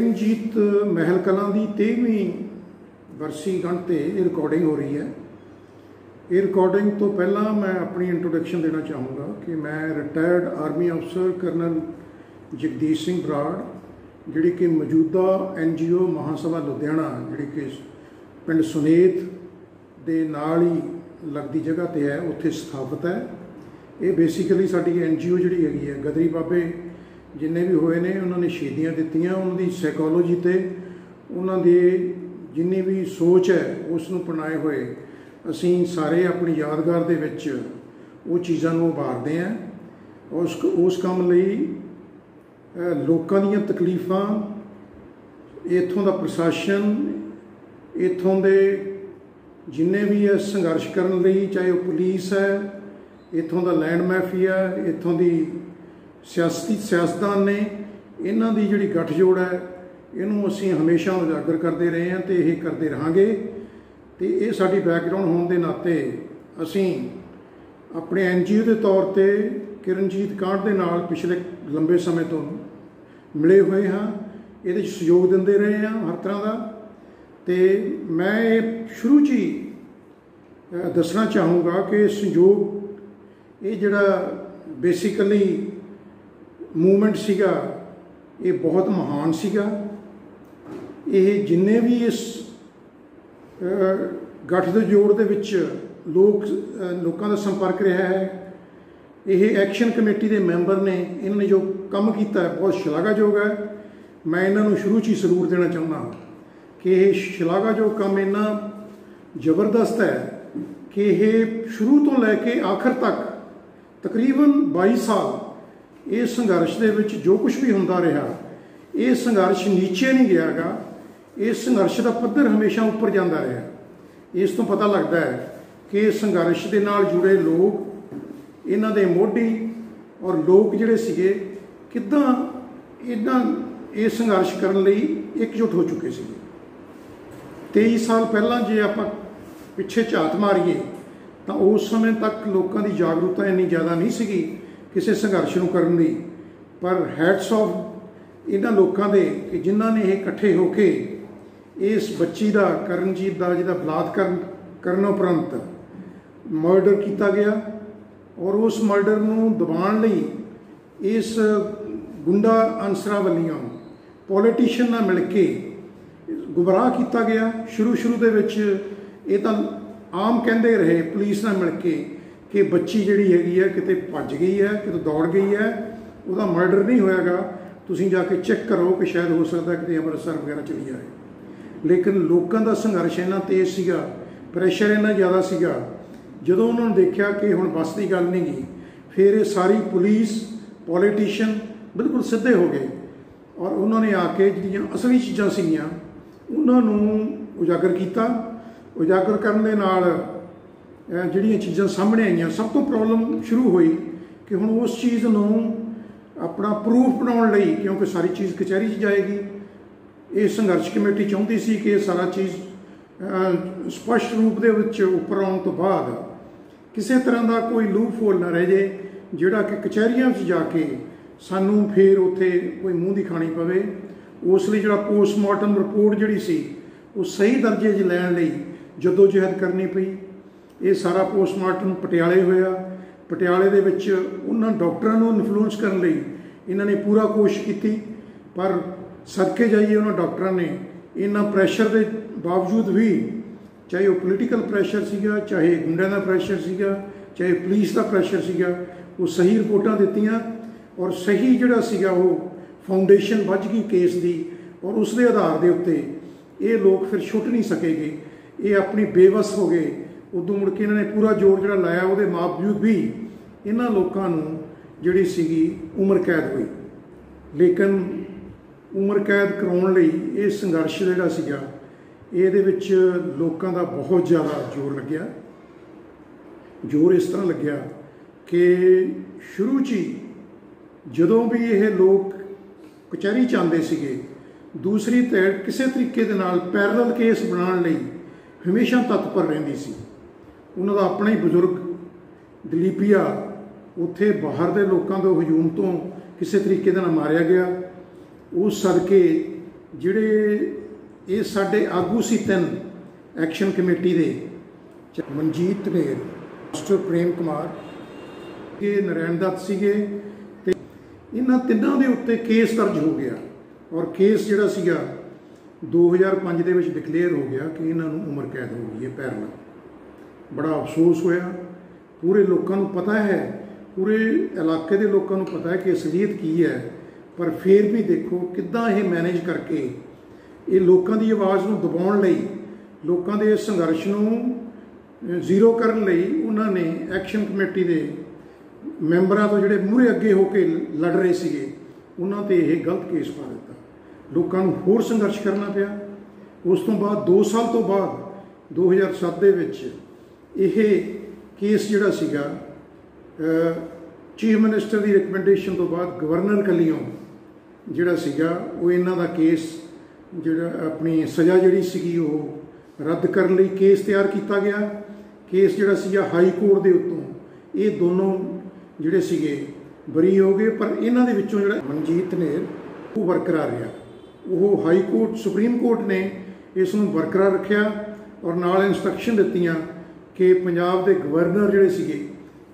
ਜੀਤ ਮਹਿਲ ਕਲਾਂ ਦੀ 23ਵੀਂ ਵਰਸੀ ਗੰਢ ਤੇ ਇਹ ਰਿਕਾਰਡਿੰਗ ਹੋ ਰਹੀ ਹੈ। ਇਹ ਰਿਕਾਰਡਿੰਗ ਤੋਂ ਪਹਿਲਾਂ ਮੈਂ ਆਪਣੀ ਇੰਟਰੋਡਕਸ਼ਨ ਦੇਣਾ ਚਾਹੂੰਗਾ ਕਿ ਮੈਂ ਰਿਟਾਇਰਡ ਆਰਮੀ ਅਫਸਰ ਕਰਨਲ ਜਗਦੀਸ਼ ਸਿੰਘ ਬਰਾੜ, ਜਿਹੜੀ ਕਿ ਮੌਜੂਦਾ ਐਨਜੀਓ ਮਹਾਸਭਾ ਲੁਧਿਆਣਾ, ਜਿਹੜੀ ਕਿ ਪਿੰਡ ਸੁਨੇਤ ਦੇ ਨਾਲ ਹੀ ਲੱਗਦੀ ਜਗ੍ਹਾ ਤੇ ਹੈ, ਉੱਥੇ ਸਥਾਪਿਤ ਹੈ। ਇਹ ਬੇਸਿਕਲੀ ਸਾਡੀ ਐਨਜੀਓ ਜਿਹੜੀ ਹੈਗੀ ਹੈ, ਗਦਰੀ ਬਾਬੇ ਜਿੰਨੇ ਵੀ ਹੋਏ ਨੇ, ਉਹਨਾਂ ਨੇ ਸ਼ਹੀਦੀਆਂ ਦਿੱਤੀਆਂ, ਉਹਨਾਂ ਦੀ ਸਾਈਕੋਲੋਜੀ ਤੇ ਉਹਨਾਂ ਦੇ ਜਿੰਨੀ ਵੀ ਸੋਚ ਹੈ ਉਸ ਨੂੰ ਪਨਾਏ ਹੋਏ, ਅਸੀਂ ਸਾਰੇ ਆਪਣੀ ਯਾਦਗਾਰ ਦੇ ਵਿੱਚ ਉਹ ਚੀਜ਼ਾਂ ਨੂੰ ਉਭਾਰਦੇ ਆਂ ਉਸ ਉਸ ਕੰਮ ਲਈ ਲੋਕਾਂ ਦੀਆਂ ਤਕਲੀਫਾਂ, ਇਥੋਂ ਦਾ ਪ੍ਰਸ਼ਾਸਨ, ਇਥੋਂ ਦੇ ਜਿੰਨੇ ਵੀ ਹੈ, ਸੰਘਰਸ਼ ਕਰਨ ਲਈ, ਚਾਹੇ ਉਹ ਪੁਲਿਸ ਹੈ, ਇਥੋਂ ਦਾ ਲੈਂਡ ਮਾਫੀਆ ਇਥੋਂ ਦੀ ਸਿਆਸਤੀ ਸਿਆਸਤਦਾਨ ਨੇ ਇਹਨਾਂ ਦੀ ਜਿਹੜੀ ਗੱਠਜੋੜ ਹੈ, ਇਹਨੂੰ ਅਸੀਂ ਹਮੇਸ਼ਾ ਉਜਾਗਰ ਕਰਦੇ ਰਹੇ ਹਾਂ ਤੇ ਇਹ ਕਰਦੇ ਰਹਾਂਗੇ। ਤੇ ਇਹ ਸਾਡੀ ਬੈਕਗ੍ਰਾਉਂਡ ਹੋਣ ਦੇ ਨਾਤੇ ਅਸੀਂ ਆਪਣੇ ਐਨਜੀਓ ਦੇ ਤੌਰ ਤੇ ਕਿਰਨਜੀਤ ਕਾਂਡ ਦੇ ਨਾਲ ਪਿਛਲੇ ਲੰਬੇ ਸਮੇਂ ਤੋਂ ਮਿਲੇ ਹੋਏ ਹਾਂ। ਇਹਦੇ ਵਿੱਚ ਸਹਿਯੋਗ ਦਿੰਦੇ ਰਹੇ ਹਾਂ ਹਰ ਤਰ੍ਹਾਂ ਦਾ। ਤੇ ਮੈਂ ਇਹ ਸ਼ੁਰੂ 'ਚ ਹੀ ਦੱਸਣਾ ਚਾਹੂੰਗਾ ਕਿ ਸੰਯੋਗ ਇਹ ਜਿਹੜਾ ਬੇਸਿਕਲੀ ਮੂਵਮੈਂਟ ਸੀਗਾ, ਇਹ ਬਹੁਤ ਮਹਾਨ ਸੀਗਾ। ਇਹ ਜਿੰਨੇ ਵੀ ਇਸ ਗੱਠ ਦੇ ਜੋੜ ਦੇ ਵਿੱਚ ਲੋਕ ਲੋਕਾਂ ਦਾ ਸੰਪਰਕ ਰਿਹਾ ਹੈ, ਇਹ ਐਕਸ਼ਨ ਕਮੇਟੀ ਦੇ ਮੈਂਬਰ ਨੇ, ਇਹਨਾਂ ਨੇ ਜੋ ਕੰਮ ਕੀਤਾ ਬਹੁਤ ਸ਼ਲਾਘਾਯੋਗ ਹੈ। ਮੈਂ ਇਹਨਾਂ ਨੂੰ ਸ਼ੁਰੂ 'ਚ ਹੀ ਸਰੂਰ ਦੇਣਾ ਚਾਹੁੰਦਾ ਹਾਂ ਕਿ ਇਹ ਸ਼ਲਾਘਾਯੋਗ ਕੰਮ ਇੰਨਾ ਜ਼ਬਰਦਸਤ ਹੈ ਕਿ ਇਹ ਸ਼ੁਰੂ ਤੋਂ ਲੈ ਕੇ ਆਖਰ ਤੱਕ ਤਕਰੀਬਨ 22 ਸਾਲ ਇਹ ਸੰਘਰਸ਼ ਦੇ ਵਿੱਚ ਜੋ ਕੁਝ ਵੀ ਹੁੰਦਾ ਰਿਹਾ, ਇਹ ਸੰਘਰਸ਼ ਨੀਚੇ ਨਹੀਂ ਗਿਆਗਾ, ਇਹ ਸੰਘਰਸ਼ ਦਾ ਪੱਧਰ ਹਮੇਸ਼ਾ ਉੱਪਰ ਜਾਂਦਾ ਰਿਹਾ। ਇਸ ਤੋਂ ਪਤਾ ਲੱਗਦਾ ਹੈ ਕਿ ਸੰਘਰਸ਼ ਦੇ ਨਾਲ ਜੁੜੇ ਲੋਕ, ਇਹਨਾਂ ਦੇ ਮੋਢੀ ਔਰ ਲੋਕ ਜਿਹੜੇ ਸੀਗੇ, ਕਿਦਾਂ ਇਦਾਂ ਇਹ ਸੰਘਰਸ਼ ਕਰਨ ਲਈ ਇਕਜੁੱਟ ਹੋ ਚੁੱਕੇ ਸੀਗੇ। 23 ਸਾਲ ਪਹਿਲਾਂ ਜੇ ਆਪਾਂ ਪਿੱਛੇ ਝਾਤ ਮਾਰੀਏ, ਤਾਂ ਉਸ ਸਮੇਂ ਤੱਕ ਲੋਕਾਂ ਦੀ ਜਾਗਰੂਕਤਾ ਇੰਨੀ ਜ਼ਿਆਦਾ ਨਹੀਂ ਸੀਗੀ ਕਿਸੇ ਸੰਘਰਸ਼ ਨੂੰ ਕਰਨ ਦੀ ਪਰ ਹੈਡਸ ਆਫ ਇਹਨਾਂ ਲੋਕਾਂ ਦੇ ਕਿ ਜਿਨ੍ਹਾਂ ਨੇ ਇਹ ਇਕੱਠੇ ਹੋ ਕੇ ਇਸ ਬੱਚੀ ਦਾ, ਕਰਨਜੀਤ ਦਾ, ਜਿਹਦਾ ਬਲਾਤਕਾਰ ਕਰਨ ਉਪਰੰਤ ਮਰਡਰ ਕੀਤਾ ਗਿਆ ਔਰ ਉਸ ਮਰਡਰ ਨੂੰ ਦਬਾਉਣ ਲਈ ਇਸ ਗੁੰਡਾ ਅਨਸਰਾਂ ਵੱਲੋਂ ਪੋਲੀਟੀਸ਼ੀਅਨ ਨਾਲ ਮਿਲ ਕੇ ਗੁਬਰਾਹ ਕੀਤਾ ਗਿਆ। ਸ਼ੁਰੂ ਸ਼ੁਰੂ ਦੇ ਵਿੱਚ ਇਹ ਤਾਂ ਆਮ ਕਹਿੰਦੇ ਰਹੇ, ਪੁਲਿਸ ਨਾਲ ਮਿਲ ਕੇ ਕਿ ਬੱਚੀ ਜਿਹੜੀ ਹੈਗੀ ਹੈ, ਕਿਤੇ ਭੱਜ ਗਈ ਹੈ, ਕਿਤੇ ਦੌੜ ਗਈ ਹੈ, ਉਹਦਾ ਮਰਡਰ ਨਹੀਂ ਹੋਇਆਗਾ। ਤੁਸੀਂ ਜਾ ਕੇ ਚੈੱਕ ਕਰੋ ਕਿ ਸ਼ਾਇਦ ਹੋ ਸਕਦਾ ਕਿਤੇ ਅੰਮ੍ਰਿਤਸਰ ਵਗੈਰਾ ਚਲੀ ਜਾਏ। ਲੇਕਿਨ ਲੋਕਾਂ ਦਾ ਸੰਘਰਸ਼ ਇੰਨਾ ਤੇਜ਼ ਸੀਗਾ ਪ੍ਰੈਸ਼ਰ ਇੰਨਾ ਜ਼ਿਆਦਾ ਸੀਗਾ, ਜਦੋਂ ਉਹਨਾਂ ਨੇ ਦੇਖਿਆ ਕਿ ਹੁਣ ਬਸ ਦੀ ਗੱਲ ਨਹੀਂ ਗਈ, ਫਿਰ ਇਹ ਸਾਰੀ ਪੁਲਿਸ ਪੋਲੀਟੀਸ਼ੀਅਨ ਬਿਲਕੁਲ ਸਿੱਧੇ ਹੋ ਗਏ। ਔਰ ਉਹਨਾਂ ਨੇ ਆ ਕੇ ਜਿਹੜੀਆਂ ਅਸਲੀ ਚੀਜ਼ਾਂ ਸੀਗੀਆਂ, ਉਹਨਾਂ ਨੂੰ ਉਜਾਗਰ ਕੀਤਾ। ਉਜਾਗਰ ਕਰਨ ਦੇ ਨਾਲ ਜਿਹੜੀਆਂ ਚੀਜ਼ਾਂ ਸਾਹਮਣੇ ਆਈਆਂ, ਸਭ ਤੋਂ ਪ੍ਰੋਬਲਮ ਸ਼ੁਰੂ ਹੋਈ ਕਿ ਹੁਣ ਉਸ ਚੀਜ਼ ਨੂੰ ਆਪਣਾ ਪ੍ਰੂਫ ਬਣਾਉਣ ਲਈ, ਕਿਉਂਕਿ ਸਾਰੀ ਚੀਜ਼ ਕਚਹਿਰੀ 'ਚ ਜਾਏਗੀ, ਇਹ ਸੰਘਰਸ਼ ਕਮੇਟੀ ਚਾਹੁੰਦੀ ਸੀ ਕਿ ਇਹ ਸਾਰਾ ਚੀਜ਼ ਸਪਸ਼ਟ ਰੂਪ ਦੇ ਵਿੱਚ ਉੱਪਰ ਆਉਣ ਤੋਂ ਬਾਅਦ ਕਿਸੇ ਤਰ੍ਹਾਂ ਦਾ ਕੋਈ ਲੂਪ ਹੋਲ ਨਾ ਰਹਿ ਜੇ ਜਿਹੜਾ ਕਿ ਕਚਹਿਰੀਆਂ ਵਿੱਚ ਜਾ ਕੇ ਸਾਨੂੰ ਫੇਰ ਉੱਥੇ ਕੋਈ ਮੂੰਹ ਦੀ ਖਾਣੀ ਪਵੇ। ਉਸ ਲਈ ਜਿਹੜਾ ਪੋਸਟਮਾਰਟਮ ਰਿਪੋਰਟ ਜਿਹੜੀ ਸੀ, ਉਹ ਸਹੀ ਦਰਜੇ 'ਚ ਲੈਣ ਲਈ ਜਦੋਂ ਜਹਿਦ ਕਰਨੀ ਪਈ। ਇਹ ਸਾਰਾ ਪੋਸਟਮਾਰਟਮ ਪਟਿਆਲੇ ਹੋਇਆ। ਪਟਿਆਲੇ ਦੇ ਵਿੱਚ ਉਹਨਾਂ ਡਾਕਟਰਾਂ ਨੂੰ ਇਨਫਲੂਐਂਸ ਕਰਨ ਲਈ ਇਹਨਾਂ ਨੇ ਪੂਰਾ ਕੋਸ਼ਿਸ਼ ਕੀਤੀ, ਪਰ ਸਦਕੇ ਜਾਈਏ ਉਹਨਾਂ ਡਾਕਟਰਾਂ ਨੇ, ਇਹਨਾਂ ਪ੍ਰੈਸ਼ਰ ਦੇ ਬਾਵਜੂਦ ਵੀ ਚਾਹੇ ਉਹ ਪੋਲੀਟੀਕਲ ਪ੍ਰੈਸ਼ਰ ਸੀਗਾ, ਚਾਹੇ ਗੁੰਡਿਆਂ ਦਾ ਪ੍ਰੈਸ਼ਰ ਸੀਗਾ, ਚਾਹੇ ਪੁਲਿਸ ਦਾ ਪ੍ਰੈਸ਼ਰ ਸੀਗਾ, ਉਹ ਸਹੀ ਰਿਪੋਰਟਾਂ ਦਿੱਤੀਆਂ ਔਰ ਸਹੀ ਜਿਹੜਾ ਸੀਗਾ ਉਹ ਫਾਊਂਡੇਸ਼ਨ ਵੱਜ ਗਈ ਕੇਸ ਦੀ ਔਰ ਉਸ ਦੇ ਆਧਾਰ ਦੇ ਉੱਤੇ ਇਹ ਲੋਕ ਫਿਰ ਛੁੱਟ ਨਹੀਂ ਸਕੇਗੇ। ਇਹ ਆਪਣੀ ਬੇਵਸ ਹੋ ਗਏ। ਉਦੋਂ ਮੁੜ ਕੇ ਇਹਨਾਂ ਨੇ ਪੂਰਾ ਜ਼ੋਰ ਜਿਹੜਾ ਲਾਇਆ ਉਹਦੇ ਬਾਵਜੂਦ ਵੀ ਇਹਨਾਂ ਲੋਕਾਂ ਨੂੰ ਜਿਹੜੀ ਸੀਗੀ ਉਮਰ ਕੈਦ ਹੋਈ। ਲੇਕਿਨ ਉਮਰ ਕੈਦ ਕਰਾਉਣ ਲਈ ਇਹ ਸੰਘਰਸ਼ ਜਿਹੜਾ ਸੀਗਾ, ਇਹਦੇ ਵਿੱਚ ਲੋਕਾਂ ਦਾ ਬਹੁਤ ਜ਼ਿਆਦਾ ਜ਼ੋਰ ਲੱਗਿਆ। ਜ਼ੋਰ ਇਸ ਤਰ੍ਹਾਂ ਲੱਗਿਆ ਕਿ ਸ਼ੁਰੂ 'ਚ ਹੀ ਜਦੋਂ ਵੀ ਇਹ ਲੋਕ ਕਚਹਿਰੀ ਚਾਹੁੰਦੇ ਸੀਗੇ, ਦੂਸਰੀ ਧਿਰ ਕਿਸੇ ਤਰੀਕੇ ਦੇ ਨਾਲ ਪੈਰਲਲ ਕੇਸ ਬਣਾਉਣ ਲਈ ਹਮੇਸ਼ਾ ਤਤਪਰ ਰਹਿੰਦੀ ਸੀ। ਉਹਨਾਂ ਦਾ ਆਪਣਾ ਹੀ ਬਜ਼ੁਰਗ ਦਲੀਪੀਆ, ਉੱਥੇ ਬਾਹਰ ਦੇ ਲੋਕਾਂ ਦੇ ਹਜੂਮ ਤੋਂ ਕਿਸੇ ਤਰੀਕੇ ਦੇ ਨਾਲ ਮਾਰਿਆ ਗਿਆ। ਉਸ ਸਦਕੇ ਜਿਹੜੇ ਇਹ ਸਾਡੇ ਆਗੂ ਸੀ ਤਿੰਨ ਐਕਸ਼ਨ ਕਮੇਟੀ ਦੇ, ਮਨਜੀਤ ਨੇਰ ਮਾਸਟਰ ਪ੍ਰੇਮ ਕੁਮਾਰ ਇਹ ਨਰੈਣ ਦੱਤ ਸੀਗੇ ਤੇ ਇਹਨਾਂ ਤਿੰਨਾਂ ਦੇ ਉੱਤੇ ਕੇਸ ਦਰਜ ਹੋ ਗਿਆ। ਔਰ ਕੇਸ ਜਿਹੜਾ ਸੀਗਾ 2005 ਦੇ ਵਿੱਚ ਡਿਕਲੇਅਰ ਹੋ ਗਿਆ ਕਿ ਇਹਨਾਂ ਨੂੰ ਉਮਰ ਕੈਦ ਹੋ ਗਈ ਹੈ ਪੈਰਲ ਬੜਾ ਅਫਸੋਸ ਹੋਇਆ। ਪੂਰੇ ਲੋਕਾਂ ਨੂੰ ਪਤਾ ਹੈ, ਪੂਰੇ ਇਲਾਕੇ ਦੇ ਲੋਕਾਂ ਨੂੰ ਪਤਾ ਹੈ ਕਿ ਅਸਲੀਅਤ ਕੀ ਹੈ। ਪਰ ਫਿਰ ਵੀ ਦੇਖੋ ਕਿੱਦਾਂ ਇਹ ਮੈਨੇਜ ਕਰਕੇ ਇਹ ਲੋਕਾਂ ਦੀ ਆਵਾਜ਼ ਨੂੰ ਦਬਾਉਣ ਲਈ, ਲੋਕਾਂ ਦੇ ਸੰਘਰਸ਼ ਨੂੰ ਜ਼ੀਰੋ ਕਰਨ ਲਈ ਉਹਨਾਂ ਨੇ ਐਕਸ਼ਨ ਕਮੇਟੀ ਦੇ ਮੈਂਬਰਾਂ ਤੋਂ ਜਿਹੜੇ ਮੂਹਰੇ ਅੱਗੇ ਹੋ ਕੇ ਲੜ ਰਹੇ ਸੀਗੇ, ਉਹਨਾਂ ਤੇ ਇਹ ਗਲਤ ਕੇਸ ਪਾ ਦਿੱਤਾ। ਲੋਕਾਂ ਨੂੰ ਹੋਰ ਸੰਘਰਸ਼ ਕਰਨਾ ਪਿਆ। ਉਸ ਤੋਂ ਬਾਅਦ 2 ਸਾਲ ਤੋਂ ਬਾਅਦ 2007 ਦੇ ਵਿੱਚ ਇਹ ਕੇਸ ਜਿਹੜਾ ਸੀਗਾ ਚੀਫ ਮਿਨਿਸਟਰ ਦੀ ਰეკਮੈਂਡੇਸ਼ਨ ਤੋਂ ਬਾਅਦ ਗਵਰਨਰ ਕੱਲਿਓਂ ਜਿਹੜਾ ਸੀਗਾ, ਉਹ ਇਹਨਾਂ ਦਾ ਕੇਸ ਜਿਹੜਾ ਆਪਣੀ ਸਜ਼ਾ ਜਿਹੜੀ ਸੀਗੀ ਉਹ ਰੱਦ ਕਰਨ ਲਈ ਕੇਸ ਤਿਆਰ ਕੀਤਾ ਗਿਆ। ਕੇਸ ਜਿਹੜਾ ਸੀਗਾ ਹਾਈ ਕੋਰਟ ਦੇ ਉੱਤੋਂ, ਇਹ ਦੋਨੋਂ ਜਿਹੜੇ ਸੀਗੇ ਬਰੀ ਹੋ ਗਏ, ਪਰ ਇਹਨਾਂ ਦੇ ਵਿੱਚੋਂ ਜਿਹੜਾ ਮਨਜੀਤ ਨੇ ਉਹ ਬਰਕਰਾਰ ਰਿਹਾ। ਉਹ ਹਾਈ ਕੋਰਟ ਸੁਪਰੀਮ ਕੋਰਟ ਨੇ ਇਸ ਨੂੰ ਬਰਕਰਾਰ ਰੱਖਿਆ ਔਰ ਨਾਲ ਇਨਸਟਰਕਸ਼ਨ ਦਿੱਤੀਆਂ ਕਿ ਪੰਜਾਬ ਦੇ ਗਵਰਨਰ ਜਿਹੜੇ ਸੀਗੇ,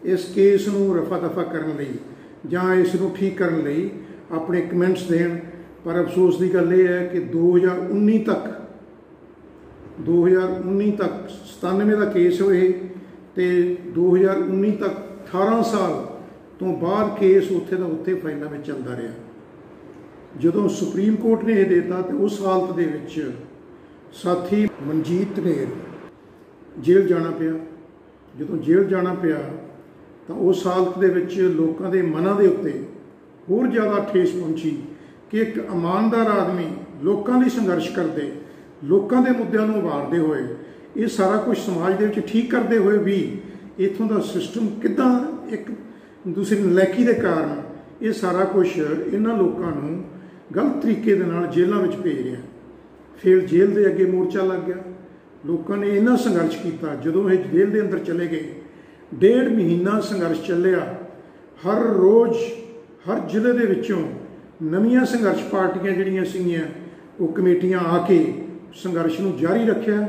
ਇਸ ਕੇਸ ਨੂੰ ਰਫਾ ਦਫਾ ਕਰਨ ਲਈ ਜਾਂ ਇਸ ਨੂੰ ਠੀਕ ਕਰਨ ਲਈ ਆਪਣੇ ਕਮੈਂਟਸ ਦੇਣ, ਪਰ ਅਫਸੋਸ ਦੀ ਗੱਲ ਇਹ ਹੈ ਕਿ 2019 ਤੱਕ 2019 ਤੱਕ 97 ਦਾ ਕੇਸ ਹੋਏ ਤੇ 2019 ਤੱਕ 18 ਸਾਲ ਤੋਂ ਬਾਅਦ ਕੇਸ ਉੱਥੇ ਦਾ ਉੱਥੇ ਫਾਈਲਾਂ ਵਿੱਚ ਚੱਲਦਾ ਰਿਹਾ। ਜਦੋਂ ਸੁਪਰੀਮ ਕੋਰਟ ਨੇ ਇਹ ਦਿੱਤਾ ਤੇ ਉਸ ਹਾਲਤ ਦੇ ਵਿੱਚ ਸਾਥੀ ਮਨਜੀਤ ਨੇ ਜੇਲ੍ਹ ਜਾਣਾ ਪਿਆ। ਜਦੋਂ ਜੇਲ੍ਹ ਜਾਣਾ ਪਿਆ, ਤਾਂ ਉਸ ਹਾਲਤ ਦੇ ਵਿੱਚ ਲੋਕਾਂ ਦੇ ਮਨਾਂ ਦੇ ਉੱਤੇ ਹੋਰ ਜ਼ਿਆਦਾ ਠੇਸ ਪਹੁੰਚੀ ਕਿ ਇੱਕ ਇਮਾਨਦਾਰ ਆਦਮੀ ਲੋਕਾਂ ਲਈ ਸੰਘਰਸ਼ ਕਰਦੇ, ਲੋਕਾਂ ਦੇ ਮੁੱਦਿਆਂ ਨੂੰ ਉਭਾਰਦੇ ਹੋਏ, ਇਹ ਸਾਰਾ ਕੁਝ ਸਮਾਜ ਦੇ ਵਿੱਚ ਠੀਕ ਕਰਦੇ ਹੋਏ ਵੀ ਇਥੋਂ ਦਾ ਸਿਸਟਮ ਕਿਦਾਂ ਇੱਕ ਦੂਸਰੀ ਨਲੈਕੀ ਦੇ ਕਾਰਨ ਇਹ ਸਾਰਾ ਕੁਝ ਇਹਨਾਂ ਲੋਕਾਂ ਨੂੰ ਗਲਤ ਤਰੀਕੇ ਦੇ ਨਾਲ ਜੇਲ੍ਹਾਂ ਵਿੱਚ ਭੇਜ ਰਿਹਾ। ਫਿਰ ਜੇਲ੍ਹ ਦੇ ਅੱਗੇ ਮੋਰਚਾ ਲੱਗ ਗਿਆ। ਲੋਕਾਂ ਨੇ ਇੰਨਾ ਸੰਘਰਸ਼ ਕੀਤਾ, ਜਦੋਂ ਇਹ ਜੇਲ੍ਹ ਦੇ ਅੰਦਰ ਚਲੇ ਗਏ, ਡੇਢ ਮਹੀਨਾ ਸੰਘਰਸ਼ ਚੱਲਿਆ, ਹਰ ਰੋਜ਼ ਹਰ ਜ਼ਿਲ੍ਹੇ ਦੇ ਵਿੱਚੋਂ ਨਵੀਆਂ ਸੰਘਰਸ਼ ਪਾਰਟੀਆਂ ਜਿਹੜੀਆਂ ਸੀਗੀਆਂ, ਉਹ ਕਮੇਟੀਆਂ ਆ ਕੇ ਸੰਘਰਸ਼ ਨੂੰ ਜਾਰੀ ਰੱਖਿਆ,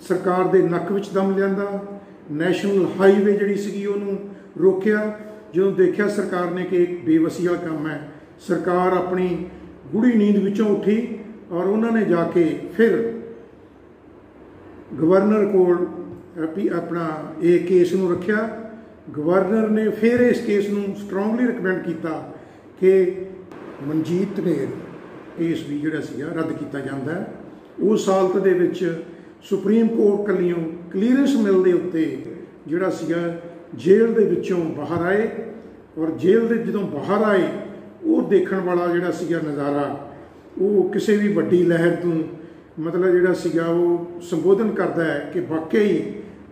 ਸਰਕਾਰ ਦੇ ਨੱਕ ਵਿੱਚ ਦਮ ਲਿਆਂਦਾ, ਨੈਸ਼ਨਲ ਹਾਈਵੇ ਜਿਹੜੀ ਸੀਗੀ ਉਹਨੂੰ ਰੋਕਿਆ, ਜਦੋਂ ਦੇਖਿਆ ਸਰਕਾਰ ਨੇ ਕਿ ਇੱਕ ਬੇਵਸੀ ਵਾਲਾ ਕੰਮ ਹੈ, ਸਰਕਾਰ ਆਪਣੀ ਗੁੜੀ ਨੀਂਦ ਵਿੱਚੋਂ ਉੱਠੀ ਔਰ ਉਹਨਾਂ ਨੇ ਜਾ ਕੇ ਫਿਰ ਗਵਰਨਰ ਕੋਲ ਆਪਣਾ ਇਹ ਕੇਸ ਨੂੰ ਰੱਖਿਆ। ਗਵਰਨਰ ਨੇ ਫਿਰ ਇਸ ਕੇਸ ਨੂੰ ਸਟਰੋਂਗਲੀ ਰეკਮੈਂਡ ਕੀਤਾ ਕਿ ਮਨਜੀਤ ਨੇ ਕੇਸ ਵੀ ਜਿਹੜਾ ਸੀਗਾ ਰੱਦ ਕੀਤਾ ਜਾਂਦਾ ਉਸ ਹਾਲਤ ਦੇ ਵਿੱਚ ਸੁਪਰੀਮ ਕੋਰਟ ਕੱਲਿਓਂ ਕਲੀਅਰੈਂਸ ਮਿਲ ਦੇ ਉੱਤੇ ਜਿਹੜਾ ਸੀਗਾ ਜੇਲ੍ਹ ਦੇ ਵਿੱਚੋਂ ਬਾਹਰ ਆਏ ਔਰ ਜੇਲ੍ਹ ਦੇ ਜਦੋਂ ਬਾਹਰ ਆਏ, ਉਹ ਦੇਖਣ ਵਾਲਾ ਜਿਹੜਾ ਸੀਗਾ ਨਜ਼ਾਰਾ, ਉਹ ਕਿਸੇ ਵੀ ਵੱਡੀ ਲਹਿਰ ਤੋਂ ਮਤਲਬ ਜਿਹੜਾ ਸੀਗਾ ਉਹ ਸੰਬੋਧਨ ਕਰਦਾ ਹੈ ਕਿ ਵਾਕਈ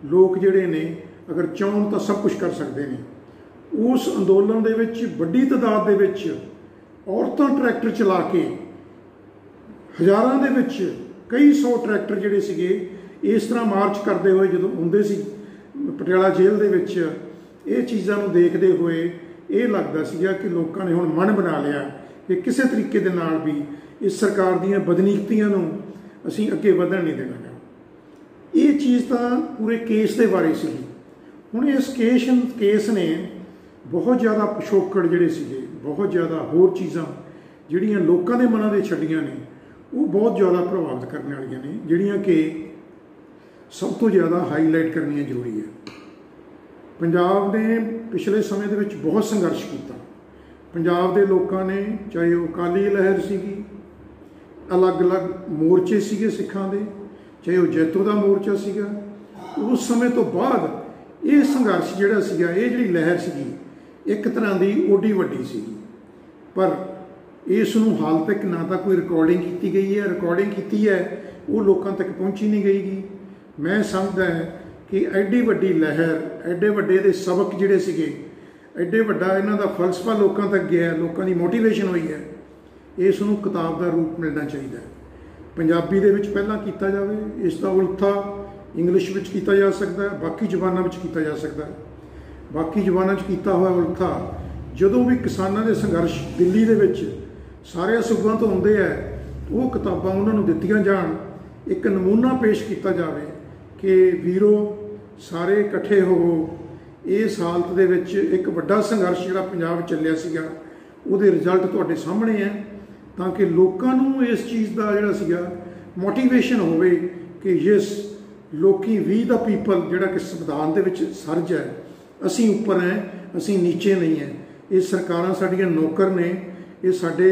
ਲੋਕ ਜਿਹੜੇ ਨੇ, ਅਗਰ ਚਾਹਣ ਤਾਂ ਸਭ ਕੁਝ ਕਰ ਸਕਦੇ ਨੇ। ਉਸ ਅੰਦੋਲਨ ਦੇ ਵਿੱਚ, ਵੱਡੀ ਤਾਦਾਦ ਦੇ ਵਿੱਚ ਔਰਤਾਂ ਟਰੈਕਟਰ ਚਲਾ ਕੇ, ਹਜ਼ਾਰਾਂ ਦੇ ਵਿੱਚ ਕਈ ਸੌ ਟਰੈਕਟਰ ਜਿਹੜੇ ਸੀਗੇ, ਇਸ ਤਰ੍ਹਾਂ ਮਾਰਚ ਕਰਦੇ ਹੋਏ ਜਦੋਂ ਹੁੰਦੇ ਸੀ, ਪਟਿਆਲਾ ਜੇਲ੍ਹ ਦੇ ਵਿੱਚ, ਇਹ ਚੀਜ਼ਾਂ ਨੂੰ ਦੇਖਦੇ ਹੋਏ ਇਹ ਲੱਗਦਾ ਸੀਗਾ ਕਿ ਲੋਕਾਂ ਨੇ ਹੁਣ ਮਨ ਬਣਾ ਲਿਆ ਕਿ ਕਿਸੇ ਤਰੀਕੇ ਦੇ ਨਾਲ ਵੀ ਇਸ ਸਰਕਾਰ ਦੀਆਂ ਬਦਨੀਕਤੀਆਂ ਨੂੰ ਅਸੀਂ ਅੱਗੇ ਵਧਣ ਨਹੀਂ ਦੇਣਾ। ਇਹ ਚੀਜ਼ ਤਾਂ ਪੂਰੇ ਕੇਸ ਦੇ ਬਾਰੇ ਸੀ ਹੁਣ ਇਸ ਕੇਸ ਕੇਸ ਨੇ ਬਹੁਤ ਜ਼ਿਆਦਾ ਪਿਛੋਕੜ ਜਿਹੜੇ ਸੀਗੇ, ਬਹੁਤ ਜ਼ਿਆਦਾ ਹੋਰ ਚੀਜ਼ਾਂ ਜਿਹੜੀਆਂ ਲੋਕਾਂ ਦੇ ਮਨਾਂ ਦੇ ਛੱਡੀਆਂ ਨੇ, ਉਹ ਬਹੁਤ ਜ਼ਿਆਦਾ ਪ੍ਰਭਾਵਿਤ ਕਰਨ ਵਾਲੀਆਂ ਨੇ, ਜਿਹੜੀਆਂ ਕਿ ਸਭ ਤੋਂ ਜ਼ਿਆਦਾ ਹਾਈਲਾਈਟ ਕਰਨੀਆਂ ਜ਼ਰੂਰੀ ਹੈ। ਪੰਜਾਬ ਨੇ ਪਿਛਲੇ ਸਮੇਂ ਦੇ ਵਿੱਚ ਬਹੁਤ ਸੰਘਰਸ਼ ਕੀਤਾ। ਪੰਜਾਬ ਦੇ ਲੋਕਾਂ ਨੇ, ਚਾਹੇ ਉਹ ਅਕਾਲੀ ਲਹਿਰ ਸੀਗੀ ਅਲੱਗ-ਅਲੱਗ ਮੋਰਚੇ ਸੀਗੇ ਸਿੱਖਾਂ ਦੇ, ਚਾਹੇ ਉਹ ਜੈਤੋ ਦਾ ਮੋਰਚਾ ਸੀਗਾ। ਉਸ ਸਮੇਂ ਤੋਂ ਬਾਅਦ ਇਹ ਸੰਘਰਸ਼ ਜਿਹੜਾ ਸੀਗਾ, ਇਹ ਜਿਹੜੀ ਲਹਿਰ ਸੀਗੀ, ਇੱਕ ਤਰ੍ਹਾਂ ਦੀ ਓਡੀ ਵੱਡੀ ਸੀਗੀ। ਪਰ ਇਸ ਨੂੰ ਹਾਲ ਤੱਕ ਨਾ ਤਾਂ ਕੋਈ ਰਿਕਾਰਡਿੰਗ ਕੀਤੀ ਗਈ ਹੈ ਰਿਕਾਰਡਿੰਗ ਕੀਤੀ ਹੈ, ਉਹ ਲੋਕਾਂ ਤੱਕ ਪਹੁੰਚੀ ਨਹੀਂ ਗਈਗੀ। ਮੈਂ ਸਮਝਦਾ ਕਿ ਐਡੀ ਵੱਡੀ ਲਹਿਰ, ਐਡੇ ਵੱਡੇ ਦੇ ਸਬਕ ਜਿਹੜੇ ਸੀਗੇ, ਐਡੇ ਵੱਡਾ ਇਹਨਾਂ ਦਾ ਫਲਸਫਾ ਲੋਕਾਂ ਤੱਕ ਗਿਆ, ਲੋਕਾਂ ਦੀ ਮੋਟੀਵੇਸ਼ਨ ਹੋਈ ਹੈ। ਇਸ ਨੂੰ ਕਿਤਾਬ ਦਾ ਰੂਪ ਮਿਲਣਾ ਚਾਹੀਦਾ ਹੈ। ਪੰਜਾਬੀ ਦੇ ਵਿੱਚ ਪਹਿਲਾਂ ਕੀਤਾ ਜਾਵੇ, ਇਸ ਦਾ ਉਲਥਾ ਇੰਗਲਿਸ਼ ਵਿੱਚ ਕੀਤਾ ਜਾ ਸਕਦਾ ਹੈ, ਬਾਕੀ ਜ਼ਬਾਨਾਂ ਵਿੱਚ ਕੀਤਾ ਜਾ ਸਕਦਾ ਹੈ। ਬਾਕੀ ਜ਼ਬਾਨਾਂ 'ਚ ਕੀਤਾ ਹੋਇਆ ਉਲਥਾ ਜਦੋਂ ਵੀ ਕਿਸਾਨਾਂ ਦੇ ਸੰਘਰਸ਼ ਦਿੱਲੀ ਦੇ ਵਿੱਚ ਸਾਰੇ ਸੂਬਿਆਂ ਤੋਂ ਹੁੰਦੇ ਆ, ਉਹ ਕਿਤਾਬਾਂ ਉਹਨਾਂ ਨੂੰ ਦਿੱਤੀਆਂ ਜਾਣ, ਇੱਕ ਨਮੂਨਾ ਪੇਸ਼ ਕੀਤਾ ਜਾਵੇ ਕਿ ਵੀਰੋ, ਸਾਰੇ ਇਕੱਠੇ ਹੋਵੋ ਇਸ ਹਾਲਤ ਦੇ ਵਿੱਚ ਇੱਕ ਵੱਡਾ ਸੰਘਰਸ਼ ਜਿਹੜਾ ਪੰਜਾਬ ਚੱਲਿਆ ਸੀਗਾ, ਉਹਦੇ ਰਿਜ਼ਲਟ ਤੁਹਾਡੇ ਸਾਹਮਣੇ ਹੈ। ਤਾਂ ਕਿ ਲੋਕਾਂ ਨੂੰ ਇਸ ਚੀਜ਼ ਦਾ ਜਿਹੜਾ ਸੀਗਾ ਮੋਟੀਵੇਸ਼ਨ ਹੋਵੇ ਕਿ ਯਸ ਲੋਕੀ ਵੀ ਦਾ ਪੀਪਲ ਜਿਹੜਾ ਕਿ ਸੰਵਿਧਾਨ ਦੇ ਵਿੱਚ ਸਰਜ ਹੈ, ਅਸੀਂ ਉੱਪਰ ਹੈ, ਅਸੀਂ ਨੀਚੇ ਨਹੀਂ ਹੈ। ਇਹ ਸਰਕਾਰਾਂ ਸਾਡੀਆਂ ਨੌਕਰ ਨੇ, ਇਹ ਸਾਡੇ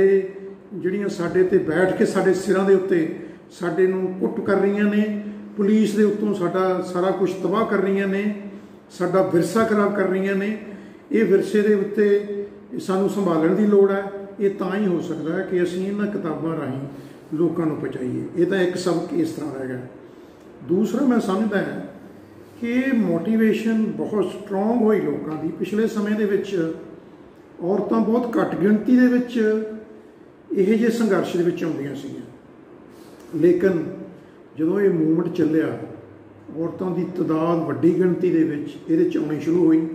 ਜਿਹੜੀਆਂ ਸਾਡੇ ਤੇ ਬੈਠ ਕੇ ਸਾਡੇ ਸਿਰਾਂ ਦੇ ਉੱਤੇ ਸਾਡੇ ਨੂੰ ਕੁੱਟ ਕਰ ਰਹੀਆਂ ਨੇ, ਪੁਲਿਸ ਦੇ ਉੱਤੋਂ ਸਾਡਾ ਸਾਰਾ ਕੁਝ ਤਬਾਹ ਕਰ ਰਹੀਆਂ ਨੇ, ਸਾਡਾ ਵਿਰਸਾ ਖਰਾਬ ਕਰ ਰਹੀਆਂ ਨੇ। ਇਹ ਵਿਰਸੇ ਦੇ ਉੱਤੇ ਸਾਨੂੰ ਸੰਭਾਲਣ ਦੀ ਲੋੜ ਹੈ। ਇਹ ਤਾਂ ਹੀ ਹੋ ਸਕਦਾ ਹੈ ਕਿ ਅਸੀਂ ਇਹਨਾਂ ਕਿਤਾਬਾਂ ਰਾਹੀਂ ਲੋਕਾਂ ਨੂੰ ਪਹੁੰਚਾਈਏ। ਇਹ ਤਾਂ ਇੱਕ ਸਬਕ ਇਸ ਤਰ੍ਹਾਂ ਹੈਗਾ। ਦੂਸਰਾ ਮੈਂ ਸਮਝਦਾ ਹਾਂ ਕਿ ਮੋਟੀਵੇਸ਼ਨ ਬਹੁਤ ਸਟਰੋਂਗ ਹੋਈ ਲੋਕਾਂ ਦੀ। ਪਿਛਲੇ ਸਮੇਂ ਦੇ ਵਿੱਚ ਔਰਤਾਂ ਬਹੁਤ ਘੱਟ ਗਿਣਤੀ ਦੇ ਵਿੱਚ ਇਹ ਜੇ ਸੰਘਰਸ਼ ਦੇ ਵਿੱਚ ਆਉਂਦੀਆਂ ਸੀਗੀਆਂ। ਲੇਕਿਨ ਜਦੋਂ ਇਹ ਮੂਵਮੈਂਟ ਚੱਲਿਆ, ਔਰਤਾਂ ਦੀ ਤਦਾਦ ਵੱਡੀ ਗਿਣਤੀ ਦੇ ਵਿੱਚ ਇਹਦੇ ਚ ਆਉਣੀ ਸ਼ੁਰੂ ਹੋਈ।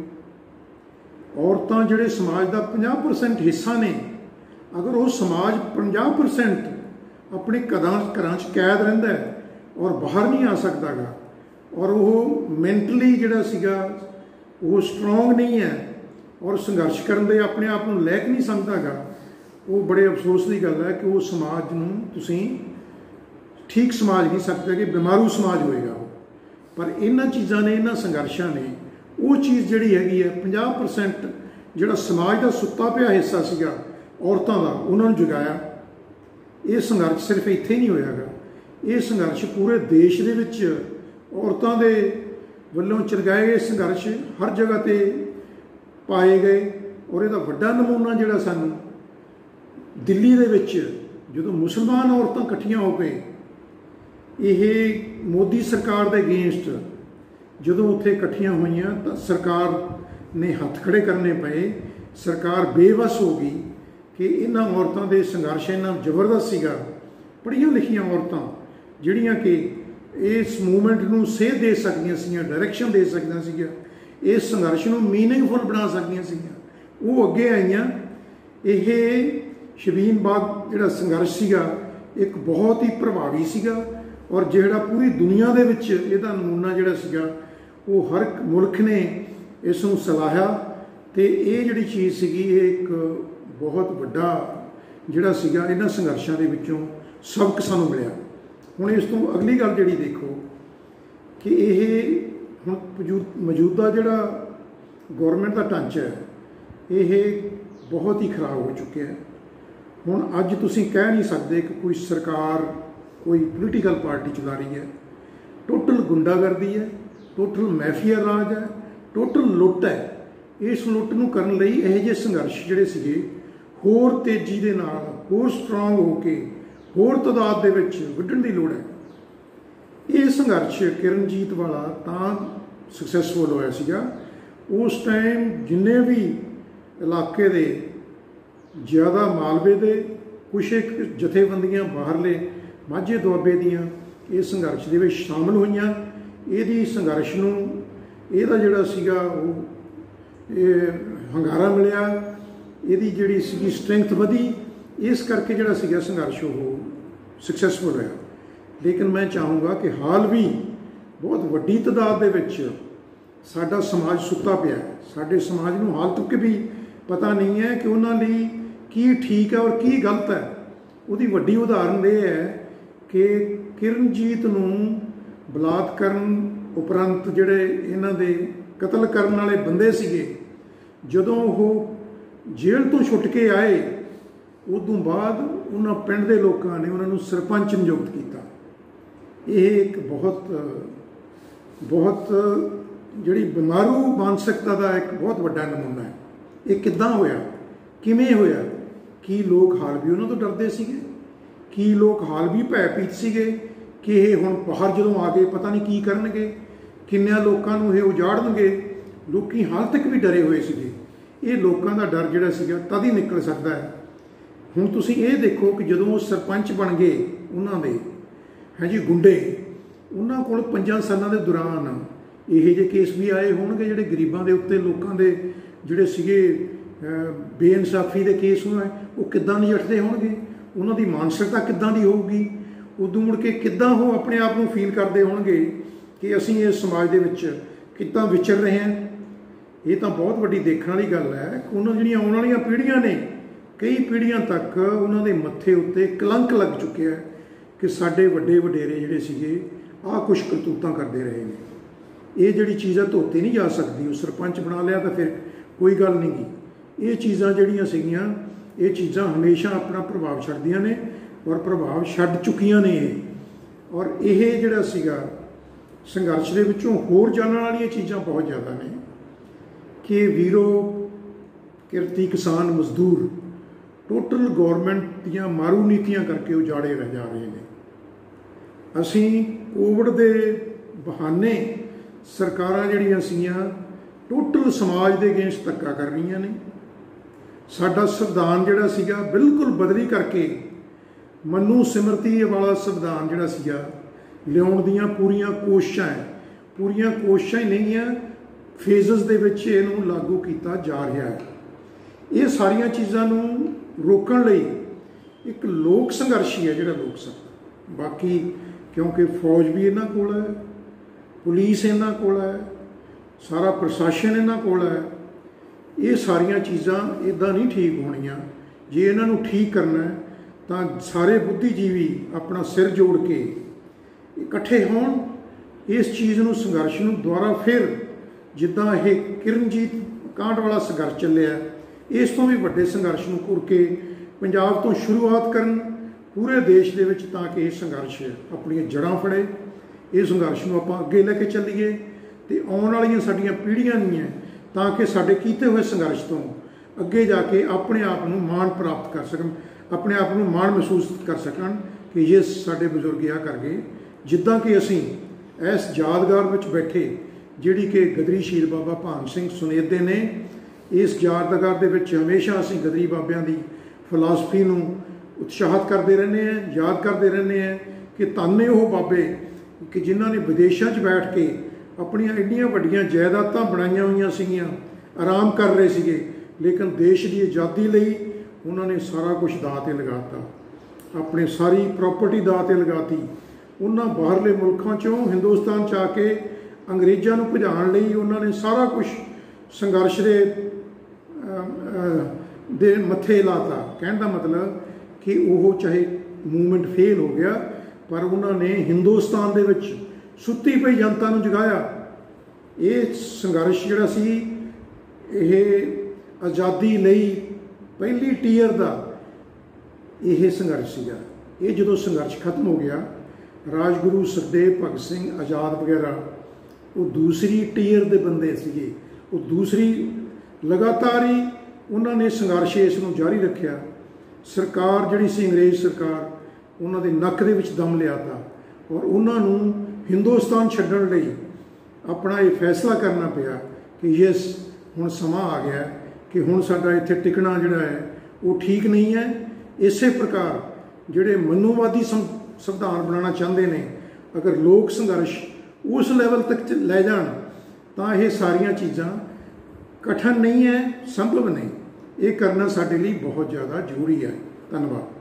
ਔਰਤਾਂ ਜਿਹੜੇ ਸਮਾਜ ਦਾ 50% ਹਿੱਸਾ ਨੇ ਅਗਰ ਉਹ ਸਮਾਜ 50% ਆਪਣੇ ਕਦਾਂ ਘਰਾਂ 'ਚ ਕੈਦ ਰਹਿੰਦਾ ਹੈ ਔਰ ਬਾਹਰ ਨਹੀਂ ਆ ਸਕਦਾਗਾ, ਔਰ ਉਹ ਮੈਂਟਲੀ ਜਿਹੜਾ ਸੀਗਾ, ਉਹ ਸਟਰੋਂਗ ਨਹੀਂ ਹੈ ਔਰ ਸੰਘਰਸ਼ ਕਰਨ ਦੇ ਆਪਣੇ ਆਪ ਨੂੰ ਲੈਕ ਨਹੀਂ ਸਮਝਦਾਗਾ, ਉਹ ਬੜੇ ਅਫਸੋਸ ਦੀ ਗੱਲ ਹੈ ਕਿ ਉਹ ਸਮਾਜ ਨੂੰ ਤੁਸੀਂ ਠੀਕ ਸਮਾਜ ਨਹੀਂ ਸਕਦੇ ਕਿ ਬਿਮਾਰੂ ਸਮਾਜ ਹੋਏਗਾ ਉਹ। ਪਰ ਇਹਨਾਂ ਚੀਜ਼ਾਂ ਨੇ, ਇਹਨਾਂ ਸੰਘਰਸ਼ਾਂ ਨੇ, ਉਹ ਚੀਜ਼ ਜਿਹੜੀ ਹੈਗੀ ਹੈ 50% ਜਿਹੜਾ ਸਮਾਜ ਦਾ ਸੁੱਤਾ ਪਿਆ ਹਿੱਸਾ ਸੀਗਾ ਔਰਤਾਂ ਦਾ, ਉਹਨਾਂ ਨੂੰ ਜਗਾਇਆ। ਇਹ ਸੰਘਰਸ਼ ਸਿਰਫ ਇੱਥੇ ਹੀ ਨਹੀਂ ਹੋਇਆਗਾ। ਇਹ ਸੰਘਰਸ਼ ਪੂਰੇ ਦੇਸ਼ ਦੇ ਵਿੱਚ ਔਰਤਾਂ ਦੇ ਵੱਲੋਂ ਚਰਗਾਏ ਗਏ ਸੰਘਰਸ਼ ਹਰ ਜਗ੍ਹਾ ਤੇ ਪਾਏ ਗਏ ਔਰ ਇਹਦਾ ਵੱਡਾ ਨਮੂਨਾ ਜਿਹੜਾ ਸਾਨੂੰ ਦਿੱਲੀ ਦੇ ਵਿੱਚ ਜਦੋਂ ਮੁਸਲਮਾਨ ਔਰਤਾਂ ਇਕੱਠੀਆਂ ਹੋ ਕੇ ਇਹ ਮੋਦੀ ਸਰਕਾਰ ਦੇ ਅਗੇਂਸਟ ਜਦੋਂ ਉੱਥੇ ਇਕੱਠੀਆਂ ਹੋਈਆਂ ਤਾਂ ਸਰਕਾਰ ਨੇ ਹੱਥ ਖੜੇ ਕਰਨੇ ਪਏ। ਸਰਕਾਰ ਬੇਵਸ ਹੋ ਗਈ। ਕਿ ਇਹਨਾਂ ਔਰਤਾਂ ਦੇ ਸੰਘਰਸ਼ ਇਹਨਾਂ ਜ਼ਬਰਦਸਤ ਸੀਗਾ। ਪੜ੍ਹੀਆਂ ਲਿਖੀਆਂ ਔਰਤਾਂ, ਜਿਹੜੀਆਂ ਕਿ ਇਸ ਮੂਵਮੈਂਟ ਨੂੰ ਸੇਧ ਦੇ ਸਕਦੀਆਂ ਸੀਗੀਆਂ ਡਾਇਰੈਕਸ਼ਨ ਦੇ ਸਕਦੀਆਂ ਸੀਗੀਆਂ, ਇਸ ਸੰਘਰਸ਼ ਨੂੰ ਮੀਨਿੰਗਫੁਲ ਬਣਾ ਸਕਦੀਆਂ ਸੀਗੀਆਂ। ਉਹ ਅੱਗੇ ਆਈਆਂ। ਇਹ ਸ਼ਬੀਨ ਬਾਗ ਜਿਹੜਾ ਸੰਘਰਸ਼ ਸੀਗਾ, ਇੱਕ ਬਹੁਤ ਹੀ ਪ੍ਰਭਾਵੀ ਸੀਗਾ ਔਰ ਜਿਹੜਾ ਪੂਰੀ ਦੁਨੀਆ ਦੇ ਵਿੱਚ ਇਹਦਾ ਨਮੂਨਾ ਜਿਹੜਾ ਸੀਗਾ, ਉਹ ਹਰ ਇੱਕ ਮੁਲਕ ਨੇ ਇਸ ਨੂੰ ਸਲਾਹਿਆ। ਤੇ ਇਹ ਜਿਹੜੀ ਚੀਜ਼ ਸੀਗੀ, ਇਹ ਇੱਕ ਬਹੁਤ ਵੱਡਾ ਜਿਹੜਾ ਸੀਗਾ, ਇਹਨਾਂ ਸੰਘਰਸ਼ਾਂ ਦੇ ਵਿੱਚੋਂ ਸਬਕ ਸਾਨੂੰ ਮਿਲਿਆ। ਹੁਣ ਇਸ ਤੋਂ ਅਗਲੀ ਗੱਲ ਜਿਹੜੀ ਦੇਖੋ, ਕਿ ਇਹ ਹੁਣ ਮੌਜੂਦਾ ਜਿਹੜਾ ਗਵਰਨਮੈਂਟ ਦਾ ਢਾਂਚਾ ਹੈ, ਇਹ ਬਹੁਤ ਹੀ ਖਰਾਬ ਹੋ ਚੁੱਕਿਆ ਹੈ। ਹੁਣ ਅੱਜ ਤੁਸੀਂ ਕਹਿ ਨਹੀਂ ਸਕਦੇ ਕਿ ਕੋਈ ਸਰਕਾਰ, ਕੋਈ ਪੋਲੀਟੀਕਲ ਪਾਰਟੀ ਚਲਾ ਰਹੀ ਹੈ। ਟੋਟਲ ਗੁੰਡਾਗਰਦੀ ਹੈ ਟੋਟਲ ਮਾਫੀਆ ਰਾਜ ਹੈ ਟੋਟਲ ਲੁੱਟ ਹੈ। ਇਸ ਲੁੱਟ ਨੂੰ ਕਰਨ ਲਈ ਇਹ ਜਿਹੇ ਸੰਘਰਸ਼ ਜਿਹੜੇ ਸੀਗੇ ਹੋਰ ਤੇਜ਼ੀ ਦੇ ਨਾਲ, ਹੋਰ ਸਟਰੋਂਗ ਹੋ ਕੇ, ਹੋਰ ਤਦਾਦ ਦੇ ਵਿੱਚ ਵੱਢਣ ਦੀ ਲੋੜ ਹੈ। ਇਹ ਸੰਘਰਸ਼ ਕਿਰਨਜੀਤ ਵਾਲਾ ਤਾਂ ਸਕਸੈਸਫੁਲ ਹੋਇਆ ਸੀਗਾ। ਉਸ ਟਾਈਮ ਜਿੰਨੇ ਵੀ ਇਲਾਕੇ ਦੇ ਜ਼ਿਆਦਾ ਮਾਲਵੇ ਦੇ ਕੁਝ ਇੱਕ ਜਥੇਬੰਦੀਆਂ ਬਾਹਰਲੇ ਮਾਝੇ ਦੁਆਬੇ ਦੀਆਂ ਇਹ ਸੰਘਰਸ਼ ਦੇ ਵਿੱਚ ਸ਼ਾਮਲ ਹੋਈਆਂ। ਇਹਦੀ ਸੰਘਰਸ਼ ਨੂੰ, ਇਹਦਾ ਜਿਹੜਾ ਸੀਗਾ ਉਹ, ਇਹ ਹੰਗਾਰਾ ਮਿਲਿਆ। ਇਹਦੀ ਜਿਹੜੀ ਸੀਗੀ ਸਟਰੈਂਥ ਵਧੀ, ਇਸ ਕਰਕੇ ਜਿਹੜਾ ਸੀਗਾ ਸੰਘਰਸ਼ ਉਹ ਸਕਸੈਸਫੁਲ ਹੋਇਆ ਲੇਕਿਨ ਮੈਂ ਚਾਹੂੰਗਾ ਕਿ ਹਾਲ ਵੀ ਬਹੁਤ ਵੱਡੀ ਤਦਾਦ ਦੇ ਵਿੱਚ ਸਾਡਾ ਸਮਾਜ ਸੁੱਤਾ ਪਿਆ ਹੈ। ਸਾਡੇ ਸਮਾਜ ਨੂੰ ਹਾਲ ਤੱਕ ਵੀ ਪਤਾ ਨਹੀਂ ਹੈ ਕਿ ਉਹਨਾਂ ਲਈ ਕੀ ਠੀਕ ਹੈ ਔਰ ਕੀ ਗਲਤ ਹੈ। ਉਹਦੀ ਵੱਡੀ ਉਦਾਹਰਨ ਇਹ ਹੈ ਕਿ ਕਿਰਨਜੀਤ ਨੂੰ ਬਲਾਤਕਰਨ ਉਪਰੰਤ ਜਿਹੜੇ ਇਹਨਾਂ ਦੇ ਕਤਲ ਕਰਨ ਵਾਲੇ ਬੰਦੇ ਸੀਗੇ, ਜਦੋਂ ਉਹ ਜੇਲ੍ਹ ਤੋਂ ਛੁੱਟ ਕੇ ਆਏ, ਉਦੋਂ ਬਾਅਦ ਉਹਨਾਂ ਪਿੰਡ ਦੇ ਲੋਕਾਂ ਨੇ ਉਹਨਾਂ ਨੂੰ ਸਰਪੰਚ ਨਿਯੁਕਤ ਕੀਤਾ। ਇਹ ਇੱਕ ਬਹੁਤ ਬਹੁਤ ਜਿਹੜੀ ਬਿਮਾਰੂ ਮਾਨਸਿਕਤਾ ਦਾ ਇੱਕ ਬਹੁਤ ਵੱਡਾ ਨਮੂਨਾ ਹੈ। ਇਹ ਕਿੱਦਾਂ ਹੋਇਆ? ਕਿਵੇਂ ਹੋਇਆ? ਕੀ ਲੋਕ ਹਾਲ ਵੀ ਉਹਨਾਂ ਤੋਂ ਡਰਦੇ ਸੀਗੇ? ਕੀ ਲੋਕ ਹਾਲ ਵੀ ਭੈਪੀਤ ਸੀਗੇ ਕਿ ਇਹ ਹੁਣ ਬਾਹਰ ਜਦੋਂ ਆ ਗਏ, ਪਤਾ ਨਹੀਂ ਕੀ ਕਰਨਗੇ? ਕਿੰਨਿਆਂ ਲੋਕਾਂ ਨੂੰ ਇਹ ਉਜਾੜਨਗੇ? ਲੋਕੀ ਹਾਲ ਤੱਕ ਵੀ ਡਰੇ ਹੋਏ ਸੀਗੇ। ਇਹ ਲੋਕਾਂ ਦਾ ਡਰ ਜਿਹੜਾ ਸੀਗਾ ਤਦ ਹੀ ਨਿਕਲ ਸਕਦਾ ਹੈ। ਹੁਣ ਤੁਸੀਂ ਇਹ ਦੇਖੋ ਕਿ ਜਦੋਂ ਉਹ ਸਰਪੰਚ ਬਣ ਗਏ ਉਹਨਾਂ ਦੇ, ਹੈ ਜੀ, ਗੁੰਡੇ, ਉਹਨਾਂ ਕੋਲ 5 ਸਾਲਾਂ ਦੇ ਦੌਰਾਨ ਇਹੋ ਜਿਹੇ ਕੇਸ ਵੀ ਆਏ ਹੋਣਗੇ ਜਿਹੜੇ ਗਰੀਬਾਂ ਦੇ ਉੱਤੇ, ਲੋਕਾਂ ਦੇ ਜਿਹੜੇ ਸੀਗੇ ਬੇਇਨਸਾਫੀ ਦੇ ਕੇਸ ਹੋਏ ਉਹ ਕਿੱਦਾਂ ਨਜਿੱਠਦੇ ਹੋਣਗੇ? ਉਹਨਾਂ ਦੀ ਮਾਨਸਿਕਤਾ ਕਿੱਦਾਂ ਦੀ ਹੋਊਗੀ? ਉਦੋਂ ਮੁੜ ਕੇ ਕਿੱਦਾਂ ਉਹ ਆਪਣੇ ਆਪ ਨੂੰ ਫੀਲ ਕਰਦੇ ਹੋਣਗੇ ਕਿ ਅਸੀਂ ਇਸ ਸਮਾਜ ਦੇ ਵਿੱਚ ਕਿੱਦਾਂ ਵਿਚਰ ਰਹੇ ਹਾਂ? ਇਹ ਤਾਂ ਬਹੁਤ ਵੱਡੀ ਦੇਖਣ ਵਾਲੀ ਗੱਲ ਹੈ ਕਿ ਉਹਨਾਂ ਜਿਹੜੀਆਂ ਆਉਣ ਵਾਲੀਆਂ ਪੀੜ੍ਹੀਆਂ ਨੇ, ਕਈ ਪੀੜ੍ਹੀਆਂ ਤੱਕ ਉਹਨਾਂ ਦੇ ਮੱਥੇ ਉੱਤੇ ਕਲੰਕ ਲੱਗ ਚੁੱਕਿਆ ਹੈ ਕਿ ਸਾਡੇ ਵੱਡੇ ਵਡੇਰੇ ਜਿਹੜੇ ਸੀਗੇ, ਆਹ ਕੁਛ ਕਰਤੂਤਾਂ ਕਰਦੇ ਰਹੇ ਨੇ। ਇਹ ਜਿਹੜੀ ਚੀਜ਼ ਆ ਧੋਤੇ ਨਹੀਂ ਜਾ ਸਕਦੀ, ਉਹ ਸਰਪੰਚ ਬਣਾ ਲਿਆ ਤਾਂ ਫਿਰ ਕੋਈ ਗੱਲ ਨਹੀਂ ਗੀ। ਇਹ ਚੀਜ਼ਾਂ ਜਿਹੜੀਆਂ ਸੀਗੀਆਂ, ਇਹ ਚੀਜ਼ਾਂ ਹਮੇਸ਼ਾ ਆਪਣਾ ਪ੍ਰਭਾਵ ਛੱਡਦੀਆਂ ਨੇ ਔਰ ਪ੍ਰਭਾਵ ਛੱਡ ਚੁੱਕੀਆਂ ਨੇ ਇਹ। ਔਰ ਇਹ ਜਿਹੜਾ ਸੀਗਾ, ਸੰਘਰਸ਼ ਦੇ ਵਿੱਚੋਂ ਹੋਰ ਜਾਣਨ ਵਾਲੀਆਂ ਚੀਜ਼ਾਂ ਬਹੁਤ ਜ਼ਿਆਦਾ ਨੇ। ਕਿ ਵੀਰੋ, ਕਿਰਤੀ ਕਿਸਾਨ ਮਜ਼ਦੂਰ, ਟੋਟਲ ਗਵਰਨਮੈਂਟ ਦੀਆਂ ਮਾਰੂ ਨੀਤੀਆਂ ਕਰਕੇ ਉਜਾੜੇ ਰਹਿ ਜਾ ਰਹੇ ਨੇ। ਅਸੀਂ ਕੋਵਿਡ ਦੇ ਬਹਾਨੇ ਸਰਕਾਰਾਂ ਜਿਹੜੀਆਂ ਸੀਗੀਆਂ ਟੋਟਲ ਸਮਾਜ ਦੇ ਅਗੇਂਸਟ ਧੱਕਾ ਕਰ ਰਹੀਆਂ ਨੇ। ਸਾਡਾ ਸੰਵਿਧਾਨ ਜਿਹੜਾ ਸੀਗਾ, ਬਿਲਕੁਲ ਬਦਲੀ ਕਰਕੇ ਮਨੂ ਸਿਮਰਤੀ ਵਾਲਾ ਸੰਵਿਧਾਨ ਜਿਹੜਾ ਸੀਗਾ, ਲਿਆਉਣ ਦੀਆਂ ਪੂਰੀਆਂ ਕੋਸ਼ਿਸ਼ਾਂ ਹੈ। ਪੂਰੀਆਂ ਕੋਸ਼ਿਸ਼ਾਂ ਹੀ ਨਹੀਂ ਆ ਫੇਜ਼ਸ ਦੇ ਵਿੱਚ ਇਹਨੂੰ ਲਾਗੂ ਕੀਤਾ ਜਾ ਰਿਹਾ ਹੈ। ਇਹ ਸਾਰੀਆਂ ਚੀਜ਼ਾਂ ਨੂੰ ਰੋਕਣ ਲਈ ਇੱਕ ਲੋਕ ਸੰਘਰਸ਼ ਹੀ ਹੈ ਜਿਹੜਾ ਲੋਕ ਸੰਘਰਸ਼ ਬਾਕੀ ਕਿਉਂਕਿ ਫੌਜ ਵੀ ਇਹਨਾਂ ਕੋਲ ਹੈ, ਪੁਲਿਸ ਇਹਨਾਂ ਕੋਲ ਹੈ, ਸਾਰਾ ਪ੍ਰਸ਼ਾਸਨ ਇਹਨਾਂ ਕੋਲ ਹੈ, ਇਹ ਸਾਰੀਆਂ ਚੀਜ਼ਾਂ ਇਦਾਂ ਨਹੀਂ ਠੀਕ ਹੋਣੀਆਂ। ਜੇ ਇਹਨਾਂ ਨੂੰ ਠੀਕ ਕਰਨਾ ਹੈ, ਤਾਂ ਸਾਰੇ ਬੁੱਧੀਜੀਵੀ ਆਪਣਾ ਸਿਰ ਜੋੜ ਕੇ ਇਕੱਠੇ ਹੋਣ, ਇਸ ਚੀਜ਼ ਨੂੰ ਸੰਘਰਸ਼ ਨੂੰ ਦੁਬਾਰਾ ਫਿਰ ਜਿੱਦਾਂ ਇਹ ਕਿਰਨਜੀਤ ਕਾਂਡ ਵਾਲਾ ਸੰਘਰਸ਼ ਚੱਲਿਆ ਇਸ ਤੋਂ ਵੀ ਵੱਡੇ ਸੰਘਰਸ਼ ਨੂੰ ਘੁਰ ਕੇ ਪੰਜਾਬ ਤੋਂ ਸ਼ੁਰੂਆਤ ਕਰਨ ਪੂਰੇ ਦੇਸ਼ ਦੇ ਵਿੱਚ ਤਾਂ ਕਿ ਇਹ ਸੰਘਰਸ਼ ਆਪਣੀਆਂ ਜੜਾਂ ਫੜੇ। ਇਹ ਸੰਘਰਸ਼ ਨੂੰ ਆਪਾਂ ਅੱਗੇ ਲੈ ਕੇ ਚੱਲੀਏ ਤੇ ਆਉਣ ਵਾਲੀਆਂ ਸਾਡੀਆਂ ਪੀੜ੍ਹੀਆਂ ਵੀ ਹੈ ਤਾਂ ਕਿ ਸਾਡੇ ਕੀਤੇ ਹੋਏ ਸੰਘਰਸ਼ ਤੋਂ ਅੱਗੇ ਜਾ ਕੇ ਆਪਣੇ ਆਪ ਨੂੰ ਮਾਣ ਪ੍ਰਾਪਤ ਕਰ ਸਕਣ, ਆਪਣੇ ਆਪ ਨੂੰ ਮਾਣ ਮਹਿਸੂਸ ਕਰ ਸਕਣ ਕਿ ਇਹ ਸਾਡੇ ਬਜ਼ੁਰਗ ਆ ਕਰ ਗਏ ਜਿੱਦਾਂ ਕਿ ਅਸੀਂ ਇਸ ਯਾਦਗਾਰ ਵਿੱਚ ਬੈਠੇ ਜਿਹੜੀ ਕਿ ਗਦਰੀ ਸ਼ੀਰ ਬਾਬਾ ਭਾਨ ਸਿੰਘ ਸੁਨੇਦੇ ਨੇ, ਇਸ ਯਾਦਗਾਰ ਦੇ ਵਿੱਚ ਹਮੇਸ਼ਾ ਅਸੀਂ ਗਦਰੀ ਬਾਬਿਆਂ ਦੀ ਫਿਲਾਸਫੀ ਨੂੰ ਉਤਸ਼ਾਹਤ ਕਰਦੇ ਰਹਿੰਦੇ ਆ ਯਾਦ ਕਰਦੇ ਰਹਿੰਦੇ ਆ ਕਿ ਤਾਨੇ ਉਹ ਬਾਬੇ ਕਿ ਜਿਨ੍ਹਾਂ ਨੇ ਵਿਦੇਸ਼ਾਂ 'ਚ ਬੈਠ ਕੇ ਆਪਣੀਆਂ ਇੰਨੀਆਂ ਵੱਡੀਆਂ ਜਾਇਦਾਦਾਂ ਬਣਾਈਆਂ ਹੋਈਆਂ ਸੀਗੀਆਂ, ਆਰਾਮ ਕਰ ਰਹੇ ਸੀਗੇ, ਲੇਕਿਨ ਦੇਸ਼ ਦੀ ਆਜ਼ਾਦੀ ਲਈ ਉਹਨਾਂ ਨੇ ਸਾਰਾ ਕੁਝ ਦਾਅ ਤੇ ਲਗਾਤਾ। ਆਪਣੀ ਸਾਰੀ ਪ੍ਰਾਪਰਟੀ ਦਾਅ ਤੇ ਲਗਾਤੀ। ਉਹਨਾਂ ਬਾਹਰਲੇ ਮੁਲਕਾਂ 'ਚੋਂ, ਹਿੰਦੁਸਤਾਨ 'ਚ ਆ ਕੇ ਅੰਗਰੇਜ਼ਾਂ ਨੂੰ ਭਜਾਉਣ ਲਈ ਉਹਨਾਂ ਨੇ ਸਾਰਾ ਕੁਝ ਸੰਘਰਸ਼ ਦੇ ਦੇ ਮੱਥੇ ਲਾਤਾ। ਕਹਿਣ ਦਾ ਮਤਲਬ ਕਿ ਉਹ ਚਾਹੇ ਮੂਵਮੈਂਟ ਫੇਲ ਹੋ ਗਿਆ, ਪਰ ਉਹਨਾਂ ਨੇ ਹਿੰਦੁਸਤਾਨ ਦੇ ਵਿੱਚ ਸੁੱਤੀ ਪਈ ਜਨਤਾ ਨੂੰ ਜਗਾਇਆ। ਇਹ ਸੰਘਰਸ਼ ਜਿਹੜਾ ਸੀ, ਇਹ ਆਜ਼ਾਦੀ ਲਈ ਪਹਿਲੀ ਟੀਅਰ ਦਾ ਇਹ ਸੰਘਰਸ਼ ਸੀਗਾ। ਇਹ ਜਦੋਂ ਸੰਘਰਸ਼ ਖਤਮ ਹੋ ਗਿਆ, ਰਾਜਗੁਰੂ ਸਰਦੇਵ ਭਗਤ ਸਿੰਘ ਆਜ਼ਾਦ ਵਗੈਰਾ ਉਹ ਦੂਸਰੀ ਟੀਅਰ ਦੇ ਬੰਦੇ ਸੀਗੇ। ਉਹ ਦੂਸਰੀ ਲਗਾਤਾਰ ਹੀ ਉਹਨਾਂ ਨੇ ਸੰਘਰਸ਼ ਇਸ ਨੂੰ ਜਾਰੀ ਰੱਖਿਆ। ਸਰਕਾਰ ਜਿਹੜੀ ਸੀ ਅੰਗਰੇਜ਼ ਸਰਕਾਰ, ਉਹਨਾਂ ਦੇ ਨੱਕ ਦੇ ਵਿੱਚ ਦਮ ਲਿਆ ਤਾ ਔਰ ਉਹਨਾਂ ਨੂੰ ਹਿੰਦੁਸਤਾਨ ਛੱਡਣ ਲਈ ਆਪਣਾ ਇਹ ਫੈਸਲਾ ਕਰਨਾ ਪਿਆ ਕਿ ਯੈਸ, ਹੁਣ ਸਮਾਂ ਆ ਗਿਆ ਕਿ ਹੁਣ ਸਾਡਾ ਇੱਥੇ ਟਿਕਣਾ ਜਿਹੜਾ ਹੈ, ਉਹ ਠੀਕ ਨਹੀਂ ਹੈ। ਇਸੇ ਪ੍ਰਕਾਰ ਜਿਹੜੇ ਮਨੂਵਾਦੀ ਸੰਵਿਧਾਨ ਬਣਾਉਣਾ ਚਾਹੁੰਦੇ ਨੇ, ਅਗਰ ਲੋਕ ਸੰਘਰਸ਼ ਉਸ ਲੈਵਲ ਤੱਕ ਲੈ ਜਾਣ, ਤਾਂ ਇਹ ਸਾਰੀਆਂ ਚੀਜ਼ਾਂ ਕਠਨ ਨਹੀਂ ਹੈ, ਸੰਭਵ ਨਹੀਂ। ਇਹ ਕਰਨਾ ਸਾਡੇ ਲਈ ਬਹੁਤ ਜ਼ਿਆਦਾ ਜ਼ਰੂਰੀ ਹੈ। ਧੰਨਵਾਦ।